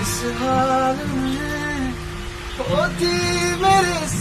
इस हाल में होती मेरे साथ